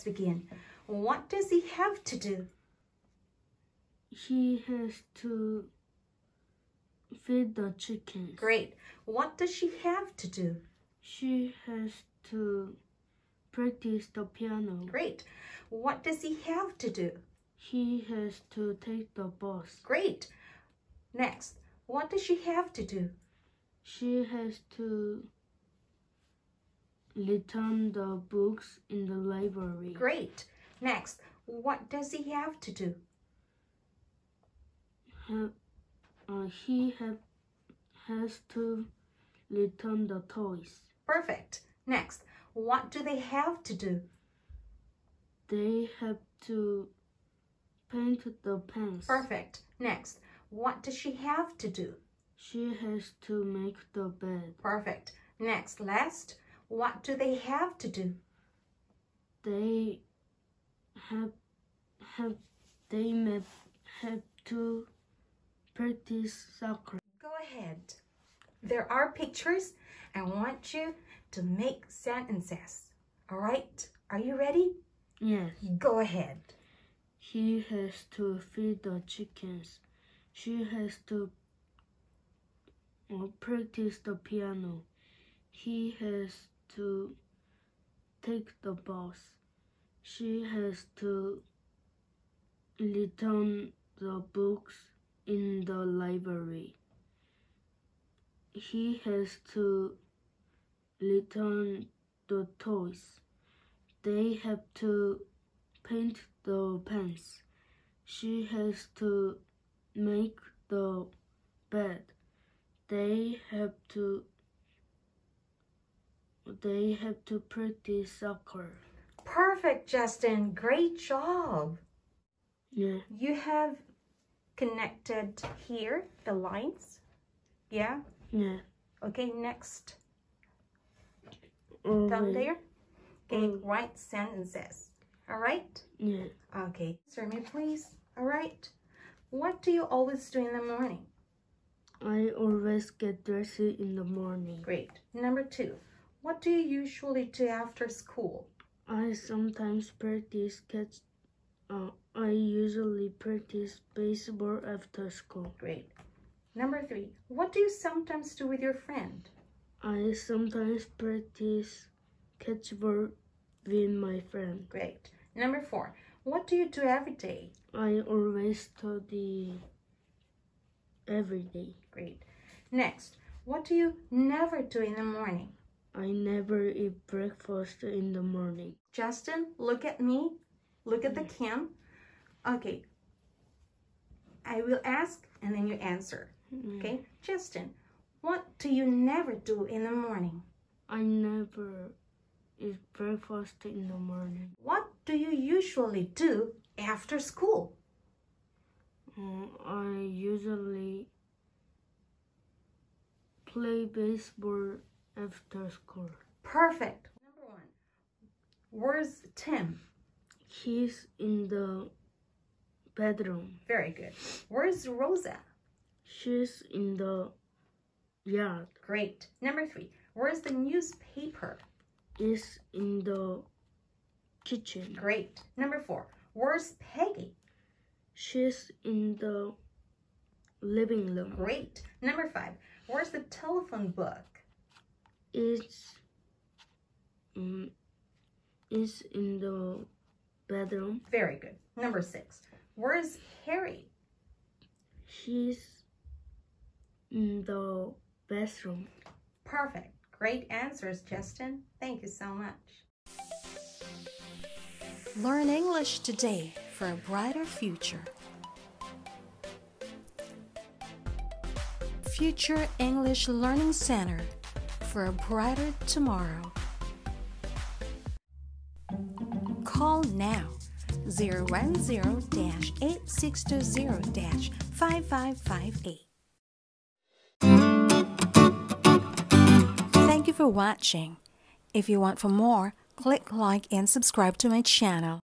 Let's begin. What does he have to do? He has to feed the chickens. Great. What does she have to do? She has to practice the piano. Great. What does he have to do? He has to take the bus. Great. Next, what does she have to do? She has to return the books in the library. Great. Next, what does he have to do? Uh, he have, has to return the toys. Perfect. Next, what do they have to do? They have to paint the pants. Perfect. Next, what does she have to do? She has to make the bed. Perfect. Next, last, what do they have to do? They have have they may have to practice soccer. Go ahead. There are pictures. I want you to make sentences. All right? Are you ready? Yes. Go ahead. He has to feed the chickens. She has to uh, practice the piano. He has to take the bus. She has to return the books in the library. He has to return the toys. They have to paint the pants. She has to make the bed. They have to they have to practice soccer. Perfect, Justin. Great job. Yeah. You have connected here the lines. Yeah? Yeah. Okay, next. All Down there. Okay, Mm. write sentences. All right? Yeah. Okay. Answer me, please. All right. What do you always do in the morning? I always get dressed in the morning. Great. Number two. What do you usually do after school? I sometimes practice catch. Uh, I usually practice baseball after school. Great. Number three. What do you sometimes do with your friend? I sometimes practice catchball with my friend. Great. Number four. What do you do every day? I always study every day. Great. Next. What do you never do in the morning? I never eat breakfast in the morning. Justin, look at me. Look at the cam. Okay. I will ask and then you answer. Okay. Justin, what do you never do in the morning? I never eat breakfast in the morning. What do you usually do after school? Uh, I usually play baseball after school. Perfect. Number one. Where's Tim? He's in the bedroom. Very good. Where's Rosa? She's in the yard. Great. Number three. Where's the newspaper? Is in the kitchen. Great. Number four. Where's Peggy? She's in the living room. Great. Number five. Where's the telephone book? It's um, is in the bedroom. Very good. Number six. Where's Harry? She's in the bathroom. Perfect. Great answers, Justin. Thank you so much. Learn English today for a brighter future. Future English Learning Center for a brighter tomorrow. Call now 010-8620-5558. Thank you for watching. If you want for more, click like and subscribe to my channel.